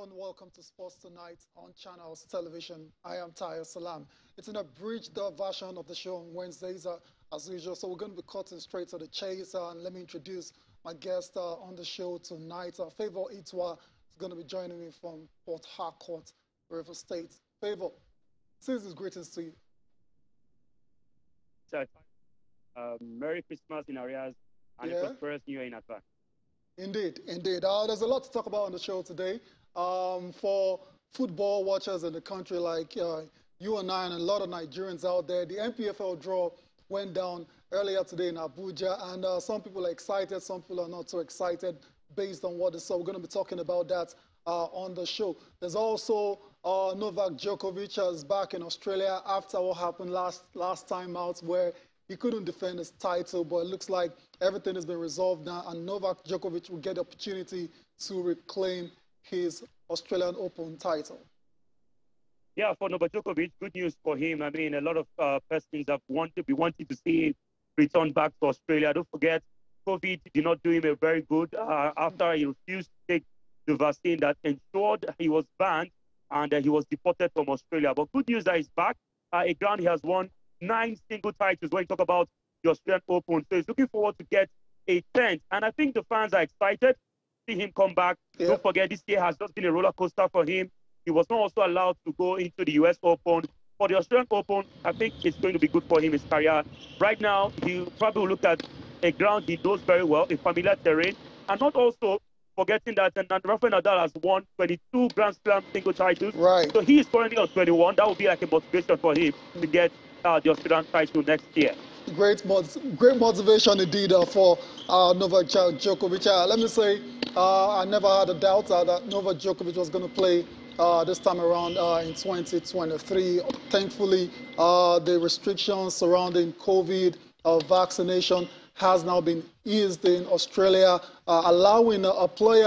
Hello and welcome to Sports Tonight on Channels Television. I am Tayo Salami. It's an abridged version of the show on Wednesdays uh, as usual, so we're going to be cutting straight to the chase. Uh, and let me introduce my guest uh, on the show tonight. Uh, Favor Itwa is going to be joining me from Port Harcourt, River State. Favor, season's greetings to you. Um, Merry Christmas in arrears and yeah. a prosperous New Year in advance. Indeed, indeed. Uh, there's a lot to talk about on the show today. Um, for football watchers in the country like uh, you and I and a lot of Nigerians out there, the NPFL draw went down earlier today in Abuja, and uh, some people are excited, some people are not so excited based on what they saw. We're going to be talking about that uh, on the show. There's also uh, Novak Djokovic is back in Australia after what happened last last time out, where he couldn't defend his title, but it looks like everything has been resolved now, and Novak Djokovic will get the opportunity to reclaim his Australian Open title. Yeah, for Novak Djokovic, good news for him. I mean, a lot of uh, persons have wanted, we wanted to see him return back to Australia. Don't forget, COVID did not do him a very good uh, after he refused to take the vaccine that ensured he was banned and uh, he was deported from Australia. But good news that he's back. Uh, a ground he has won nine single titles when you talk about the Australian Open. So he's looking forward to get a 10th. And I think the fans are excited see him come back. Yeah. Don't forget, this year has just been a roller coaster for him. He was not also allowed to go into the US Open. For the Australian Open, I think it's going to be good for him, his career. Right now, he probably will look at a ground he knows very well, a familiar terrain, and not also forgetting that Rafael Nadal has won 22 Grand Slam single titles. Right. So he is currently on 21. That would be like a motivation for him to get uh, the Australian title next year. Great, great motivation indeed uh, for uh, Novak Djokovic. Uh, let me say, uh, I never had a doubt uh, that Novak Djokovic was going to play uh, this time around in 2023. Thankfully, the restrictions surrounding COVID vaccination has now been eased in Australia, allowing a player,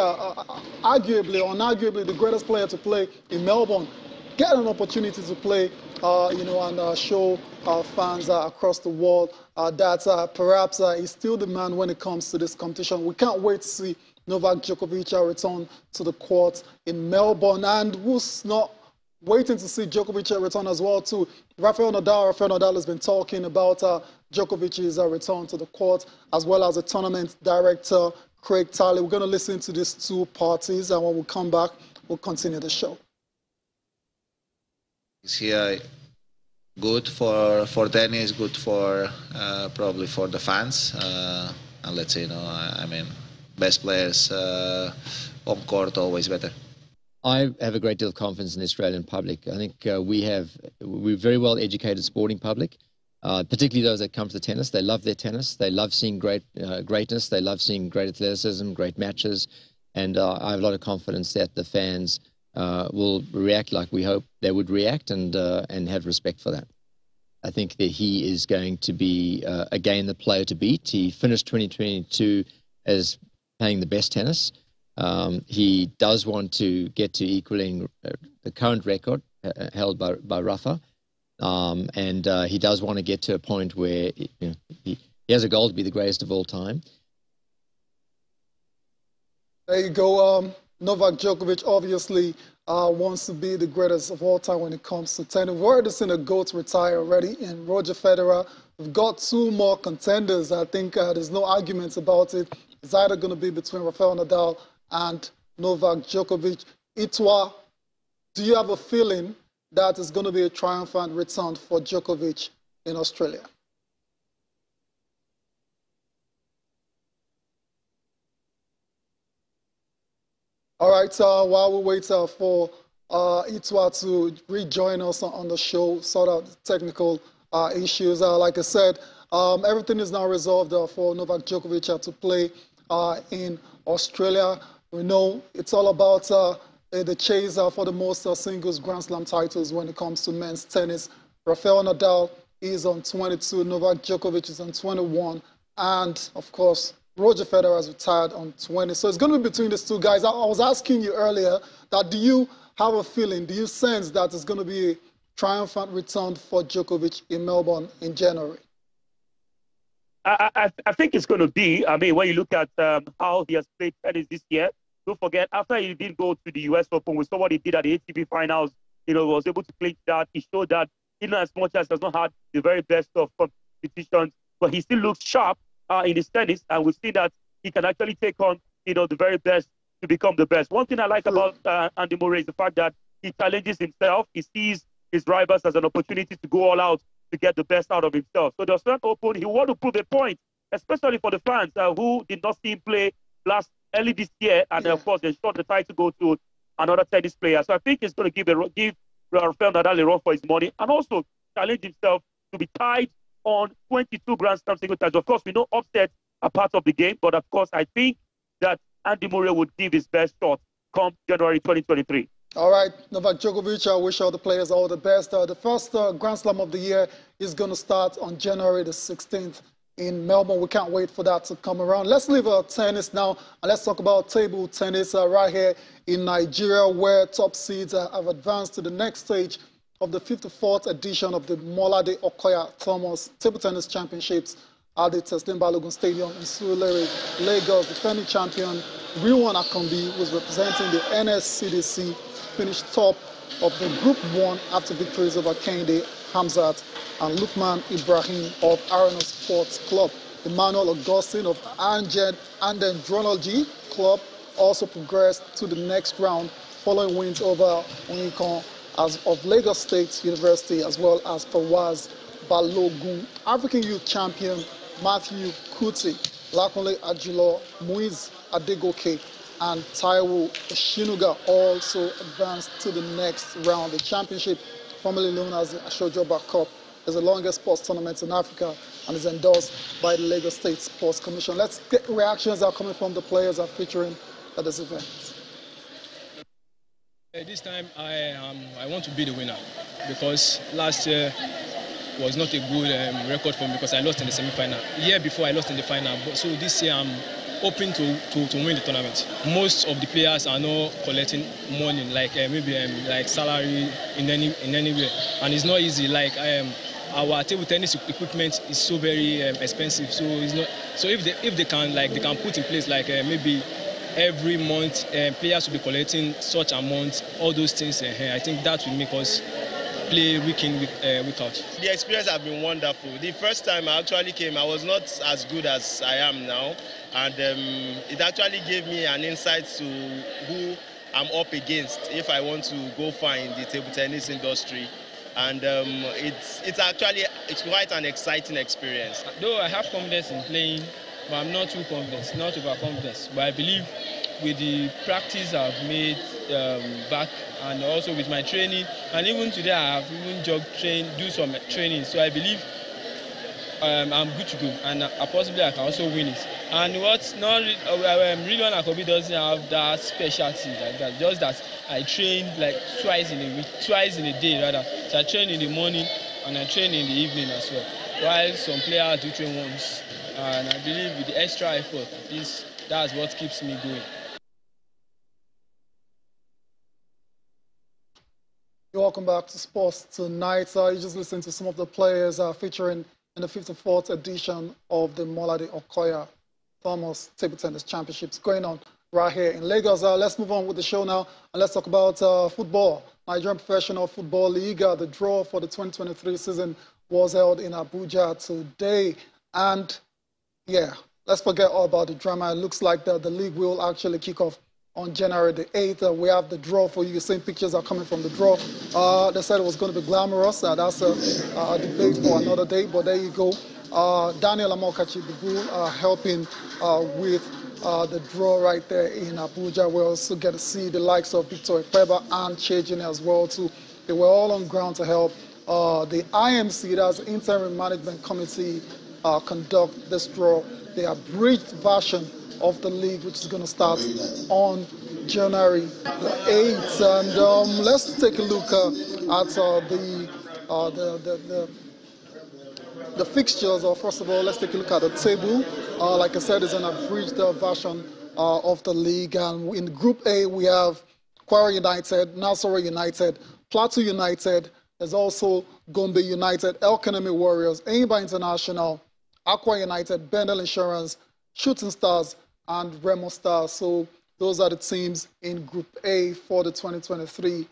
arguably, unarguably, the greatest player to play in Melbourne, get an opportunity to play uh, you know, and uh, show our fans uh, across the world that perhaps he's still the man when it comes to this competition. We can't wait to see Novak Djokovic return to the court in Melbourne. And who's not waiting to see Djokovic return as well too. Rafael Nadal, Rafael Nadal has been talking about uh, Djokovic's uh, return to the court, as well as the tournament director, Craig Tiley. We're going to listen to these two parties, and when we come back, we'll continue the show. Is here good for for tennis, good for uh, probably for the fans, uh, and let's say you know I, mean best players uh, on court always better. I have a great deal of confidence in the Australian public. I think uh, we have we're very well educated sporting public, uh, particularly those that come to the tennis. They love their tennis. They love seeing great uh, greatness. They love seeing great athleticism, great matches, and I have a lot of confidence that the fans uh, will react like we hope they would react and uh, and have respect for that. I think that he is going to be uh, again the player to beat. He finished 2022 as playing the best tennis. Um, he does want to get to equaling uh, the current record uh, held by by Rafa, um, and uh, he does want to get to a point where you know, he, he has a goal to be the greatest of all time. There you go. Um, Novak Djokovic obviously uh, wants to be the greatest of all time when it comes to tennis. We've already seen a GOAT retire already in Roger Federer. We've got two more contenders. I think uh, there's no arguments about it. It's either going to be between Rafael Nadal and Novak Djokovic. Itwa, do you have a feeling that it's going to be a triumphant return for Djokovic in Australia? All right, uh, while we wait uh, for uh, Itwa to rejoin us on the show, sort out technical uh, issues, uh, like I said, um, everything is now resolved uh, for Novak Djokovic uh, to play in Australia. We know it's all about the chase for the most singles Grand Slam titles when it comes to men's tennis. Rafael Nadal is on 22, Novak Djokovic is on 21, and of course, Roger Federer has retired on 20. So it's going to be between these two guys. I, I was asking you earlier that do you have a feeling, do you sense that it's going to be a triumphant return for Djokovic in Melbourne in January? I, I, I think it's going to be. I mean, when you look at um, how he has played tennis this year, don't forget, after he didn't go to the US Open, we saw what he did at the ATP finals. You know, was able to clinch that. He showed that, even as much as he has not had the very best of competitions, but he still looks sharp uh, in his tennis, and we see that he can actually take on, you know, the very best to become the best. One thing I like about uh, Andy Murray is the fact that he challenges himself. He sees his rivals as an opportunity to go all out to get the best out of himself. So the Australian Open, he want to prove a point, especially for the fans uh, who did not see him play last early this year, and yeah. of course they shot the title go to another tennis player. So I think he's going to give a give Rafael Nadal a run for his money, and also challenge himself to be tied on 22 Grand Slam single titles. Of course, we know upset are part of the game, but of course, I think that Andy Murray would give his best shot come January 2023. All right, Novak Djokovic, I wish all the players all the best. Uh, the first uh, Grand Slam of the year is going to start on January the 16th in Melbourne. We can't wait for that to come around. Let's leave uh, tennis now and let's talk about table tennis uh, right here in Nigeria, where top seeds uh, have advanced to the next stage of the 54th edition of the Molade Okoya Thomas Table Tennis Championships at the Teslim Balogun Stadium in Surulere, Lagos. Defending champion Rilwan Akanbi was representing the NSCDC finished top of the Group 1 after victories over Kehinde Hamzat and Lukman Ibrahim of Arena Sports Club. Emmanuel Augustine of Angen Andrology Club also progressed to the next round following wins over Onyekon as of Lagos State University as well as Fawaz Balogun. African Youth Champion Matthew Kuti, Lakunle Ajulo, Muiz Adegoke and Taiwo Shinuga also advanced to the next round. The championship, formerly known as the Ashojoba Cup, is the longest sports tournament in Africa and is endorsed by the Lagos State Sports Commission. Let's get reactions that are coming from the players that are featuring at this event. This time I um, I want to be the winner because last year was not a good um, record for me because I lost in the semi-final. Year before I lost in the final, but so this year I'm hoping to, to, to win the tournament. Most of the players are not collecting money, like uh, maybe um, like salary in any in any way, and it's not easy. Like um, our table tennis equipment is so very um, expensive, so it's not. So if they if they can like they can put in place like uh, maybe every month um, players will be collecting such amount, all those things. Uh, I think that will make us play week in, week, uh, week out. The experience has been wonderful. The first time I actually came, I was not as good as I am now. And um, it actually gave me an insight to who I'm up against if I want to go far in the table tennis industry. And um, it's, it's actually it's quite an exciting experience. Though I have confidence in playing, but I'm not too confident, not overconfident. But I believe with the practice I've made um, back and also with my training and even today I have even jog train do some training. So I believe um, I'm good to go and uh, possibly I can also win it. And what not uh, um, Rilwan Akanbi doesn't have that specialty like that just that I train like twice in a week twice in a day rather. So I train in the morning and I train in the evening as well while some players do train once and I believe with the extra effort this that's what keeps me going. Welcome back to Sports Tonight. Uh, you just listened to some of the players uh, featuring in the 54th edition of the Molade Okoya Thomas Table Tennis Championships going on right here in Lagos. Uh, let's move on with the show now and let's talk about uh, football. Nigerian Professional Football League. the draw for the 2023 season was held in Abuja today. And yeah, let's forget all about the drama. It looks like the, the league will actually kick off on January the 8th. Uh, we have the draw for you. Same pictures are coming from the draw. Uh, they said it was going to be glamorous. Uh, that's a, a, debate for another day, but there you go. Uh, Daniel Amokachi Bugul uh, helping uh, with the draw right there in Abuja. We also get to see the likes of Victor Ikpeba and Chejin as well too. They were all on ground to help the IMC, that's Interim Management Committee, conduct this draw. the abridged version of the league, which is going to start on January the 8th. And um, let's take a look uh, at uh, the, uh, the, the, the, the, fixtures. Or first of all, let's take a look at the table. Uh, like I said, it's an abridged uh, version uh, of the league. And in Group A, we have Kwara United, Nasarawa United, Plateau United. There's also Gombe United, El Kanemi Warriors, Enyimba International, Akwa United, Bendel Insurance, Shooting Stars, and Remo Stars. So Those are the teams in Group A for the 2023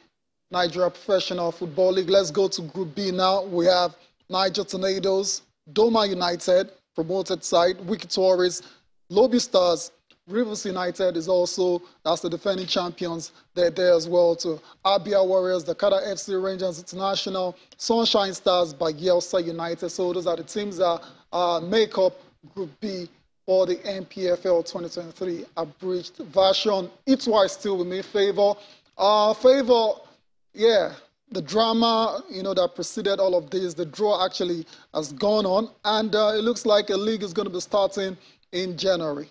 Nigeria Professional Football League. Let's go to Group B now. We have Niger Tornadoes, Doma United, promoted side, Wikki Lobi Stars, Rivers United is also, that's the defending champions. They're there as well too. Abia Warriors, Dakkada FC Rangers International, Sunshine Stars, Bayelsa United. So those are the teams that uh, make up Group B for the NPFL 2023 abridged version. It's why still with me, Favor. Uh, Favor, yeah, the drama, you know, that preceded all of this, the draw actually has gone on, and uh, it looks like a league is going to be starting in January.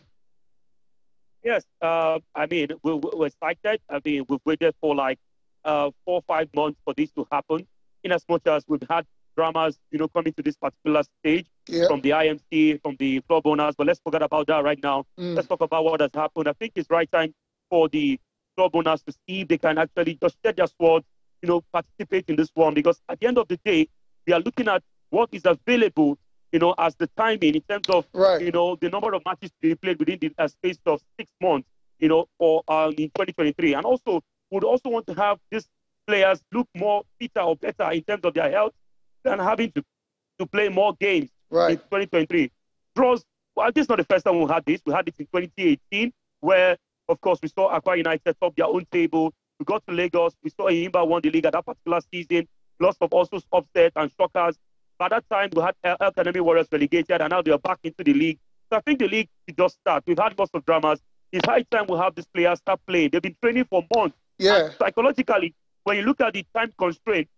Yes, uh, I mean, we, we're excited. I mean, we've waited for like uh, four or five months for this to happen, in as much as we've had dramas, you know, coming to this particular stage yep. from the IMC, from the club owners. But let's forget about that right now. Mm. Let's talk about what has happened. I think it's right time for the club owners to see if they can actually just set their swords, you know, participate in this one. Because at the end of the day, we are looking at what is available, you know, as the timing in terms of, right. you know, the number of matches to be played within the uh, space of six months, you know, or um, in 2023. And also, would also want to have these players look more fitter or better in terms of their health than having to, to play more games right. in 2023. Draws, well, this is not the first time we had this. We had it in 2018, where, of course, we saw Akwa United top their own table. We got to Lagos. We saw Enyimba won the league at that particular season. Lots of also upset and shockers. By that time, we had El Kanemi Warriors relegated, and now they are back into the league. So I think the league should just start. We've had lots of dramas. It's high time we have these players start playing. They've been training for months. Yeah. And psychologically, when you look at the time constraint,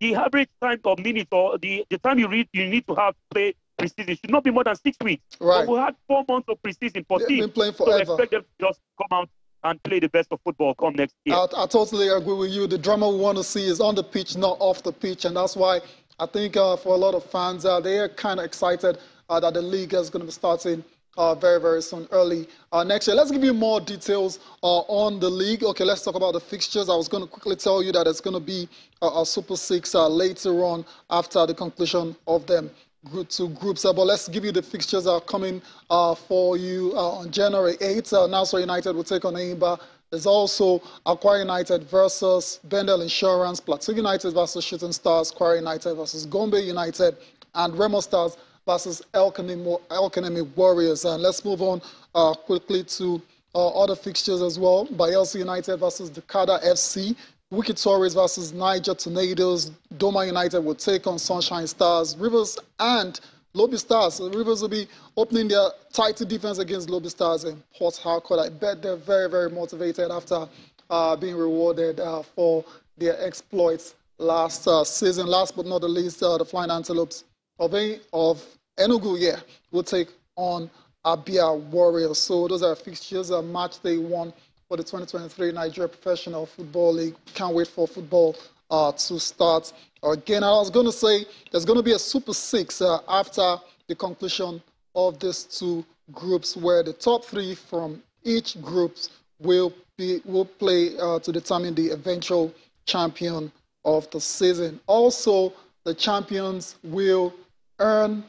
the average time of minutes or the, the time you read you need to have play preseason should not be more than six weeks. Right. But we had four months of preseason for teams. Been playing forever. So expect them to just come out and play the best of football come next year. I, I totally agree with you. The drama we want to see is on the pitch, not off the pitch, and that's why I think uh, for a lot of fans, uh, they are kind of excited uh, that the league is going to be starting uh, very, very soon, early uh, next year. Let's give you more details uh, on the league. Okay, let's talk about the fixtures. I was going to quickly tell you that it's going to be a Super Six uh, later on after the conclusion of them group two groups. Uh, but let's give you the fixtures that are coming uh, for you on January 8th. Uh, Nasarawa United will take on Enyimba. There's also Akwa United versus Bendel Insurance, Plateau United versus Shooting Stars, Kwara United versus Gombe United, and Remo Stars versus El Kanemi Warriors. And let's move on uh, quickly to uh, other fixtures as well. Bayelsa United versus Dakkada FC. Wikki Tourists versus Niger Tornadoes. Doma United will take on Sunshine Stars. Rivers and Lobi Stars. So Rivers will be opening their title defense against Lobi Stars in Port Harcourt. I bet they're very, very motivated after uh, being rewarded uh, for their exploits last uh, season. Last but not the least, uh, the Flying Antelopes of, of Enugu, yeah, will take on Abia Warriors. So those are fixtures, uh, match day one for the 2023 Nigeria Professional Football League. Can't wait for football uh, to start again. I was going to say there's going to be a Super Six uh, after the conclusion of these two groups, where the top three from each group will be will play uh, to determine the eventual champion of the season. Also, the champions will earn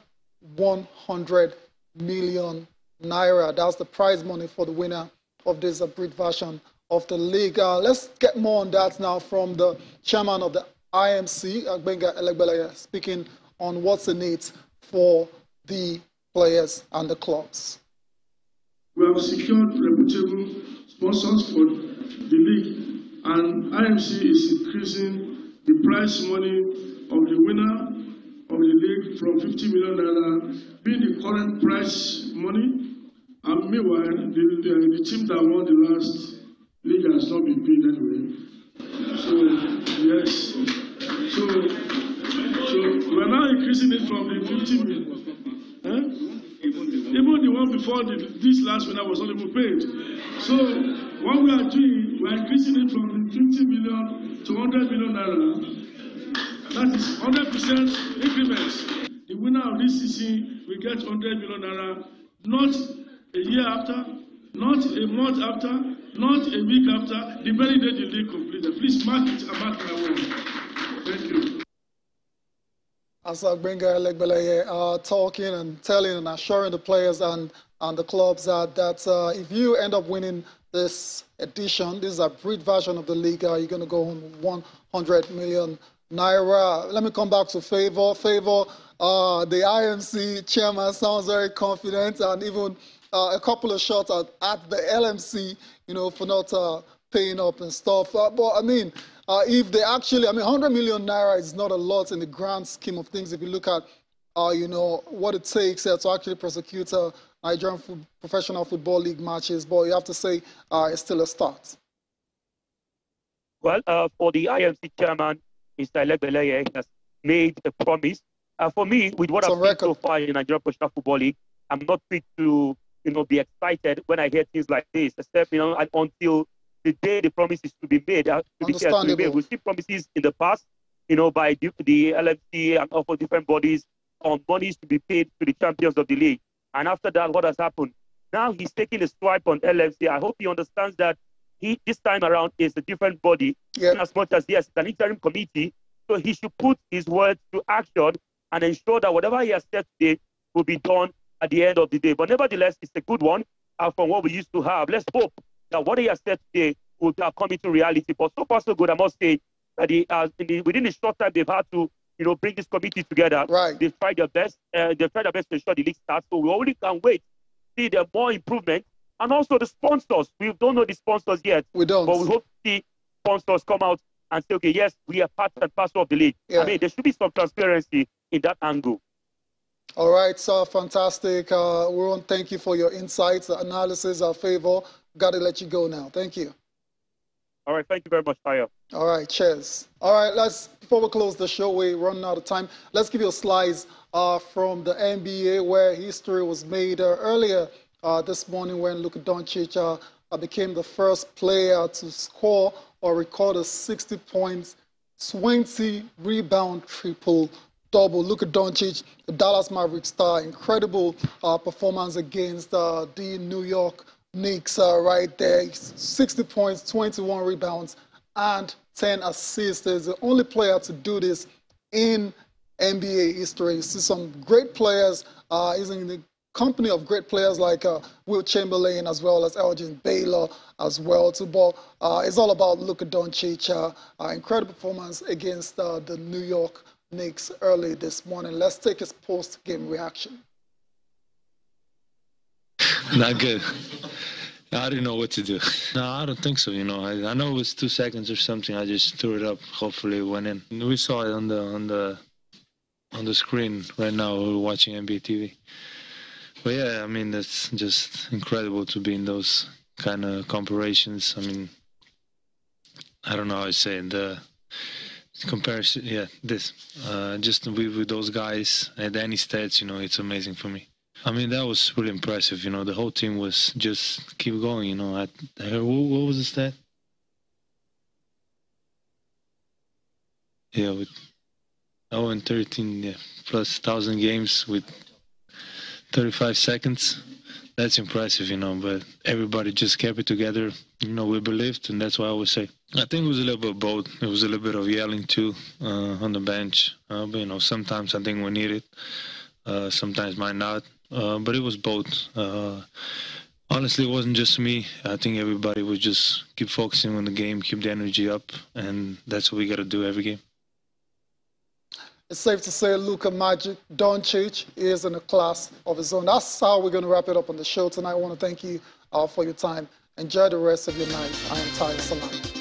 100 million naira. That's the prize money for the winner of this abridged version of the league. Uh, let's get more on that now from the chairman of the IMC, Agbenga Elegbeleye, speaking on what's in it for the players and the clubs. We have secured reputable sponsors for the league, and IMC is increasing the prize money of the winner of the league from 50 million naira being the current prize money. And meanwhile, the, the, the team that won the last league has not been paid anyway. So, yes. So, so we're now increasing it from the 50 million. Eh? Even the one before the, this last winner was not even paid. So, what we are doing, we're increasing it from the 50 million to 100 million naira. That is 100% increments. The winner of this season will get 100 million naira, not a year after, not a month after, not a week after, the very day the league completed. Please mark it and my word. Thank you. As Benga Elegbeleye uh, talking and telling and assuring the players and and the clubs are that uh, if you end up winning this edition, this is a breed version of the league, uh, you're going to go home 100 million naira. Let me come back to Favor. Favor, uh, the IMC chairman sounds very confident, and even a couple of shots at, at, the LMC, you know, for not uh, paying up and stuff. Uh, but I mean, uh, if they actually, I mean, 100 million naira is not a lot in the grand scheme of things. If you look at, uh, you know, what it takes to actually prosecute a Nigerian professional football league matches, but you have to say it's still a start. Well, for the IMC chairman, Mr. Elegbeleye, has made a promise. for me, with what I've seen so far in Nigerian Professional Football League, I'm not fit to you know, be excited when I hear things like this, except, you know, until the day the promise is to be made, uh, to be, to be made. We see promises in the past, you know, by the, the LMC and other different bodies on monies to be paid to the champions of the league. And after that, what has happened? Now he's taking a swipe on LMC. I hope he understands that he this time around is a different body, yep. as much as yes, it's an interim committee. So he should put his words to action and ensure that whatever he has said today will be done at the end of the day. But nevertheless, it's a good one uh, from what we used to have. Let's hope that what he has said today will uh, come into reality. But so far, so good, I must say that he, uh, the, within a short time, they've had to you know, bring this committee together. Right. They've tried their best. Uh, they've tried their best to ensure the league starts. So we only can wait see the more improvement. And also the sponsors. We don't know the sponsors yet. We don't. But we hope to see sponsors come out and say, okay, yes, we are part and parcel of the league. Yeah. I mean, there should be some transparency in that angle. All right, so fantastic. Uh, we want to thank you for your insights, analysis, our favor. Got to let you go now. Thank you. All right, thank you very much, Tayo. All right, cheers. All right, let's before we close the show, we're running out of time. Let's give you a slice uh, from the NBA where history was made uh, earlier uh, this morning when Luka Doncic uh, became the first player to score or record a 60 points, 20 rebound triple double. Luka Doncic, the Dallas Mavericks star, incredible uh, performance against uh, the New York Knicks uh, right there. 60 points, 21 rebounds, and 10 assists. He's the only player to do this in NBA history. See some great players. Uh, he's in the company of great players like uh, Wilt Chamberlain as well as Elgin Baylor as well. Too. But uh, it's all about Luka Doncic. Uh, uh incredible performance against uh, the New York Knicks early this morning. Let's take his post-game reaction. Not good. I didn't know what to do. No, I don't think so. You know, I, I know it was two seconds or something. I just threw it up. Hopefully, it went in. We saw it on the on the on the screen right now. We're watching NBA TV. But yeah, I mean, that's just incredible to be in those kind of comparisons. I mean, I don't know how I say it. The comparison, yeah, this. Uh, just with those guys at any stats, you know, it's amazing for me. I mean, that was really impressive. You know, the whole team was just keep going. You know, I heard, what, what was the stat? Yeah, with oh and 13, yeah, plus thousand games with 35 seconds. That's impressive, you know. But everybody just kept it together. You know, we believed, and that's why I would say. I think it was a little bit both. It was a little bit of yelling too uh, on the bench. Uh, but you know, sometimes I think we need it. Uh, sometimes might not. Uh, but it was both. Uh, honestly, it wasn't just me. I think everybody was just keep focusing on the game, keep the energy up, and that's what we got to do every game. It's safe to say Luka Magic Doncic is in a class of his own. That's how we're going to wrap it up on the show tonight. I want to thank you for your time. Enjoy the rest of your night. I am Tayo Salami.